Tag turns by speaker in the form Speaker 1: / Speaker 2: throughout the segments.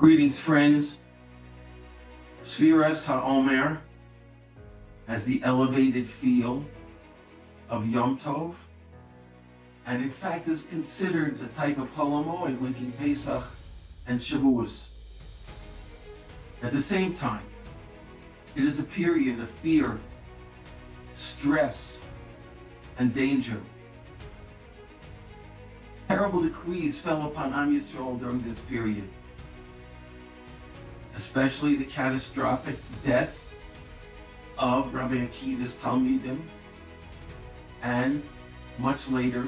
Speaker 1: Greetings, friends. Sfiras HaOmer has the elevated feel of Yom Tov, and in fact is considered a type of Chol Hamoed linking Pesach and Shavuos. At the same time, it is a period of fear, stress, and danger. Terrible decrees fell upon Am Yisrael during this period, especially the catastrophic death of Rabbi Akiva's Talmidim, and much later,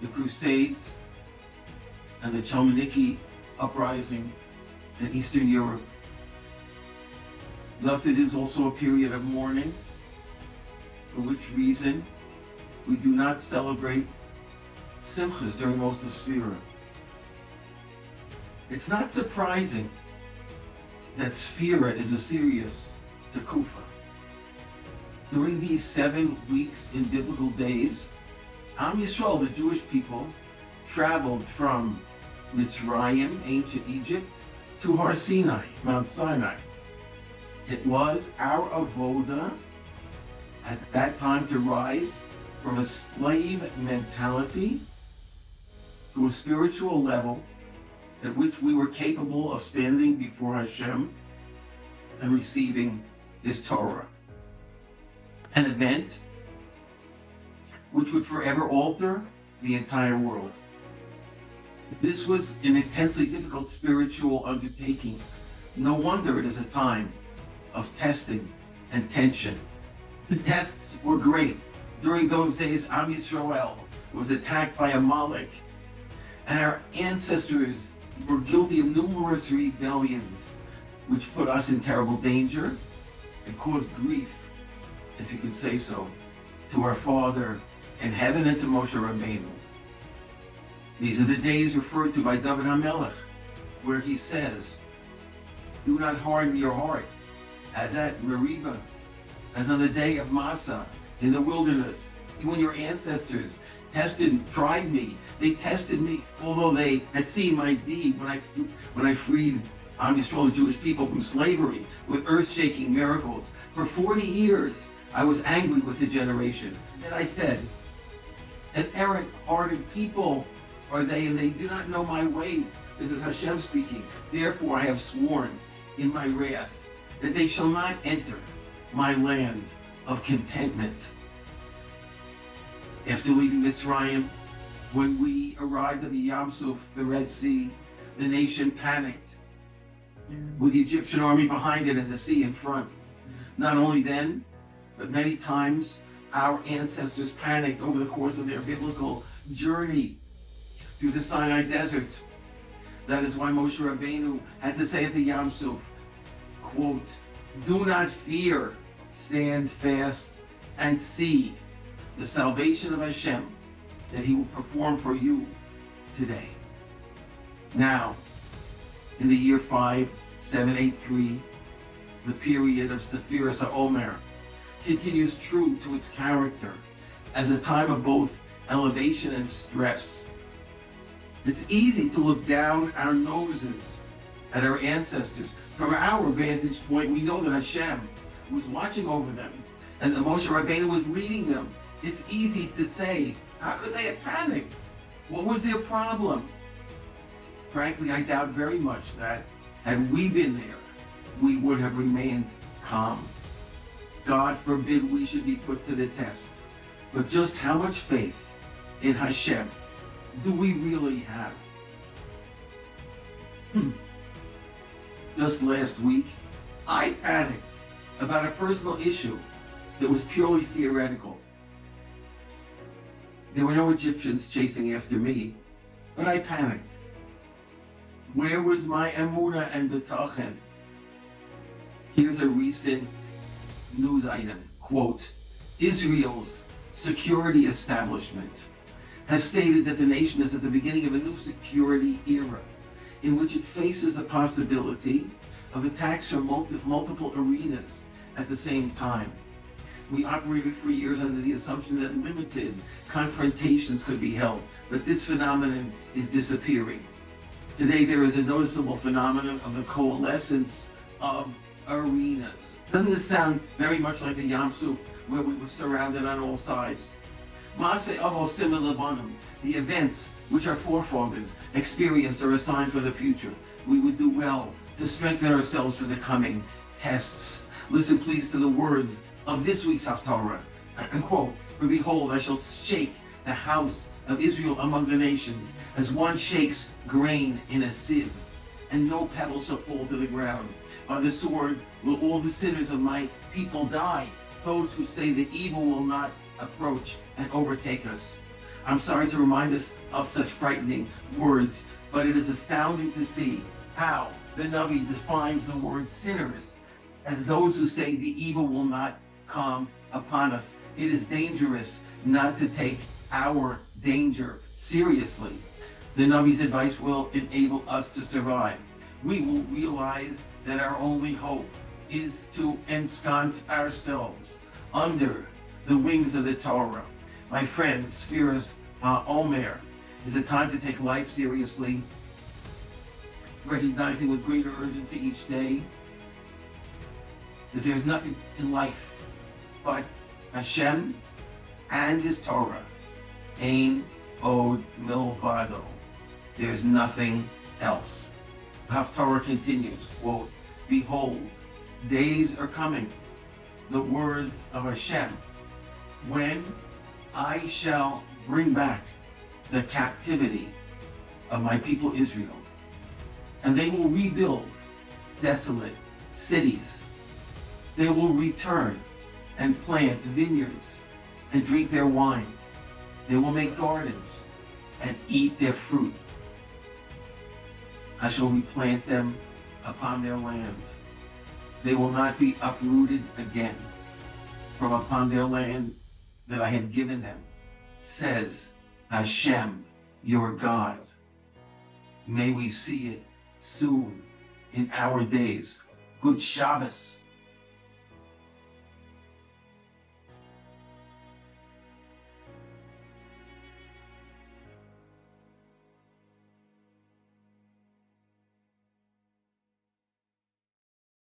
Speaker 1: the Crusades and the Chmielnicki uprising in Eastern Europe. Thus, it is also a period of mourning, for which reason we do not celebrate simchas during most of Sphira. It's not surprising that Sphira is a serious Takufa. During these seven weeks in biblical days, Am Yisrael, the Jewish people, traveled from Mitzrayim, ancient Egypt, to Har Sinai, Mount Sinai. It was our avoda at that time to rise from a slave mentality to a spiritual level at which we were capable of standing before Hashem and receiving His Torah. An event which would forever alter the entire world. This was an intensely difficult spiritual undertaking. No wonder it is a time of testing and tension. The tests were great. During those days, Am Yisrael was attacked by a Amalek, and our ancestors were guilty of numerous rebellions, which put us in terrible danger and caused grief, if you could say so, to our Father in heaven and to Moshe Rabbeinu. These are the days referred to by David HaMelech, where he says, Do not harden your heart, as at Meribah, as on the day of Massa in the wilderness. When your ancestors tested, tried me, they tested me, although they had seen my deed when I when I freed the Jewish people, from slavery with earth-shaking miracles. For 40 years, I was angry with the generation. And I said, an errant-hearted people are they, and they do not know my ways. This is Hashem speaking. Therefore I have sworn in my wrath that they shall not enter my land of contentment. After leaving Mitzrayim, when we arrived at the Yam Suf, the Red Sea, the nation panicked with the Egyptian army behind it and the sea in front. Not only then, but many times our ancestors panicked over the course of their biblical journey through the Sinai desert. That is why Moshe Rabbeinu had to say at the Yam Suf, quote, do not fear, stand fast and see the salvation of Hashem that he will perform for you today. Now, in the year 5783, the period of Sephiras HaOmer continues true to its character as a time of both elevation and stress. It's easy to look down our noses at our ancestors. From our vantage point, we know that Hashem was watching over them and that Moshe Rabbeinu was leading them. It's easy to say, how could they have panicked? What was their problem? Frankly, I doubt very much that had we been there, we would have remained calm. God forbid we should be put to the test. But just how much faith in Hashem do we really have? Hmm. Just last week, I panicked about a personal issue that was purely theoretical. There were no Egyptians chasing after me, but I panicked. Where was my emuna and bitachon? Here's a recent news item, quote, Israel's security establishment has stated that the nation is at the beginning of a new security era in which it faces the possibility of attacks from multi multiple arenas at the same time. We operated for years under the assumption that limited confrontations could be held, but this phenomenon is disappearing. Today, there is a noticeable phenomenon of the coalescence of arenas. Doesn't this sound very much like the Yam Suf, where we were surrounded on all sides? Maase Avo Siman Labanim, the events which our forefathers experienced are a sign for the future. We would do well to strengthen ourselves for the coming tests. Listen, please, to the words of this week's Haftarah. And quote, For behold, I shall shake the house of Israel among the nations, as one shakes grain in a sieve, and no pebble shall fall to the ground. By the sword will all the sinners of my people die, those who say that evil will not approach and overtake us. I'm sorry to remind us of such frightening words, but it is astounding to see how the Navi defines the word sinners as those who say the evil will not come upon us. It is dangerous not to take our danger seriously. The Navi's advice will enable us to survive. We will realize that our only hope is to ensconce ourselves under the wings of the Torah. My friends, Sfiras uh, Omer, is a time to take life seriously, recognizing with greater urgency each day that there's nothing in life but Hashem and His Torah. Ein od milvado. There's nothing else. Haftarah continues, quote, Behold, days are coming, the words of Hashem, when I shall bring back the captivity of my people Israel, and they will rebuild desolate cities. They will return and plant vineyards and drink their wine. They will make gardens and eat their fruit. I shall replant them upon their land. They will not be uprooted again from upon their land that I have given them, says Hashem, your God. May we see it soon in our days. Good Shabbos.